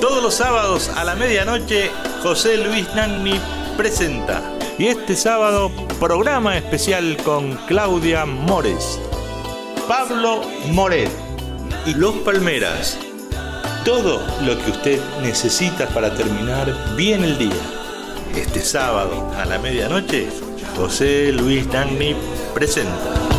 Todos los sábados a la medianoche, José Luis Nagni presenta. Y este sábado, programa especial con Claudia Mores, Pablo Moret y Los Palmeras. Todo lo que usted necesita para terminar bien el día. Este sábado a la medianoche, José Luis Nagni presenta.